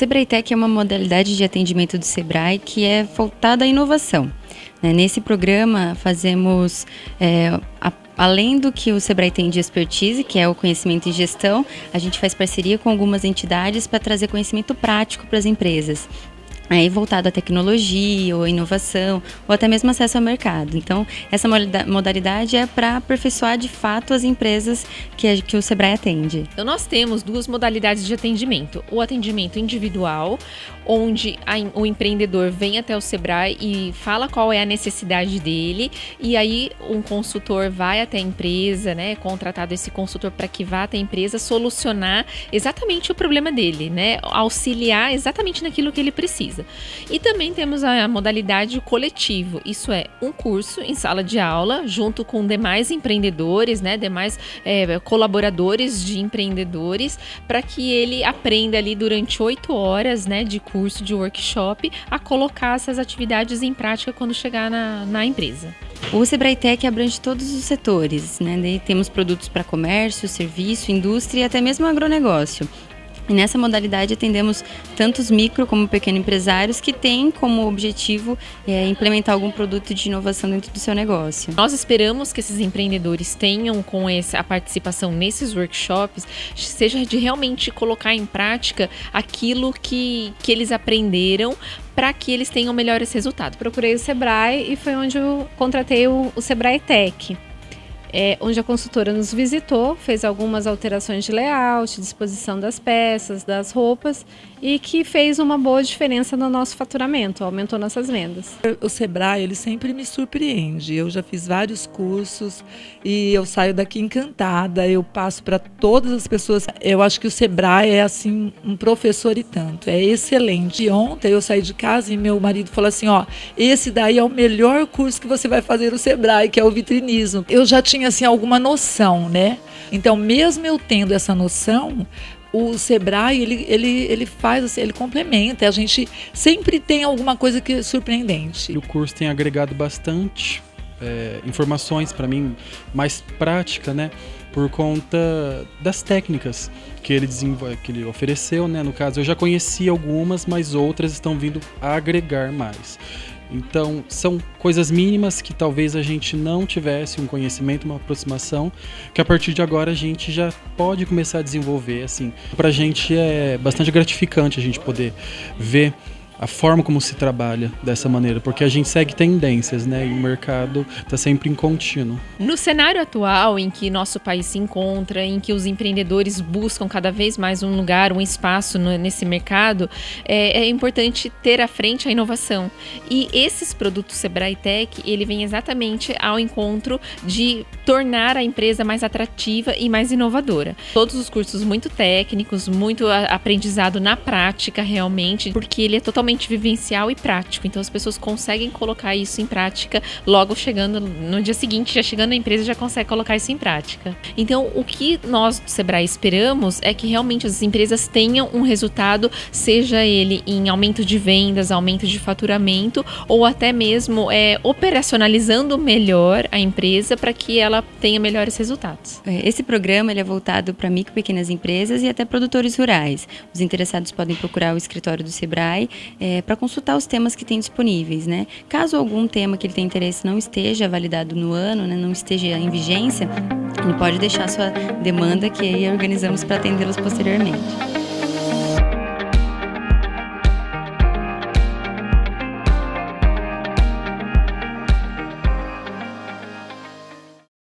Sebrae Tech é uma modalidade de atendimento do Sebrae que é voltada à inovação. Né? Nesse programa, fazemos, é, a, além do que o Sebrae tem de expertise, que é o conhecimento em gestão, a gente faz parceria com algumas entidades para trazer conhecimento prático para as empresas aí voltado à tecnologia ou inovação ou até mesmo acesso ao mercado. Então, essa modalidade é para aperfeiçoar de fato as empresas que, que o Sebrae atende. Então, nós temos duas modalidades de atendimento: o atendimento individual, onde a, o empreendedor vem até o Sebrae e fala qual é a necessidade dele, e aí um consultor vai até a empresa, né, contratado esse consultor para que vá até a empresa solucionar exatamente o problema dele, né, auxiliar exatamente naquilo que ele precisa. E também temos a modalidade coletivo, isso é um curso em sala de aula, junto com demais empreendedores, né, demais é, colaboradores de empreendedores, para que ele aprenda ali durante oito horas né, de curso, de workshop, a colocar essas atividades em prática quando chegar na, na empresa. O Sebrae Tech abrange todos os setores, né? Temos produtos para comércio, serviço, indústria e até mesmo agronegócio. E nessa modalidade atendemos tanto os micro como pequeno empresários que têm como objetivo é, implementar algum produto de inovação dentro do seu negócio. Nós esperamos que esses empreendedores tenham com essa, a participação nesses workshops, seja de realmente colocar em prática aquilo que, que eles aprenderam para que eles tenham melhores resultados. Procurei o Sebrae e foi onde eu contratei o, o Sebrae Tech é, onde a consultora nos visitou, fez algumas alterações de layout, disposição das peças, das roupas e que fez uma boa diferença no nosso faturamento, aumentou nossas vendas. O Sebrae, ele sempre me surpreende. Eu já fiz vários cursos e eu saio daqui encantada, eu passo para todas as pessoas. Eu acho que o Sebrae é assim um professor e tanto, é excelente. E ontem eu saí de casa e meu marido falou assim, ó, esse daí é o melhor curso que você vai fazer no Sebrae, que é o vitrinismo. Eu já tinha assim alguma noção, né? Então, mesmo eu tendo essa noção, o Sebrae ele, ele, ele faz assim, ele complementa. A gente sempre tem alguma coisa que é surpreendente. O curso tem agregado bastante é, informações para mim, mais prática, né? Por conta das técnicas que ele, que ele ofereceu, né? No caso, eu já conhecia algumas, mas outras estão vindo a agregar mais. Então, são coisas mínimas que talvez a gente não tivesse um conhecimento, uma aproximação, que a partir de agora a gente já pode começar a desenvolver. Assim, para a gente é bastante gratificante a gente poder ver a forma como se trabalha dessa maneira, porque a gente segue tendências, né? E o mercado está sempre em contínuo. No cenário atual em que nosso país se encontra, em que os empreendedores buscam cada vez mais um lugar, um espaço no, nesse mercado, é, é, importante ter à frente a inovação. E esses produtos Sebrae Tech, ele vem exatamente ao encontro de tornar a empresa mais atrativa e mais inovadora. Todos os cursos muito técnicos, muito aprendizado na prática realmente, porque ele é totalmente vivencial e prático. Então as pessoas conseguem colocar isso em prática logo chegando no dia seguinte, já chegando na empresa, já consegue colocar isso em prática. Então o que nós do Sebrae esperamos é que realmente as empresas tenham um resultado, seja ele em aumento de vendas, aumento de faturamento ou até mesmo é, operacionalizando melhor a empresa para que ela tenha melhores resultados. É, esse programa ele é voltado para micro pequenas empresas e até produtores rurais. Os interessados podem procurar o escritório do Sebrae é, para consultar os temas que tem disponíveis. Né? Caso algum tema que ele tem interesse não esteja validado no ano, né, não esteja em vigência, ele pode deixar sua demanda que aí organizamos para atendê-los posteriormente.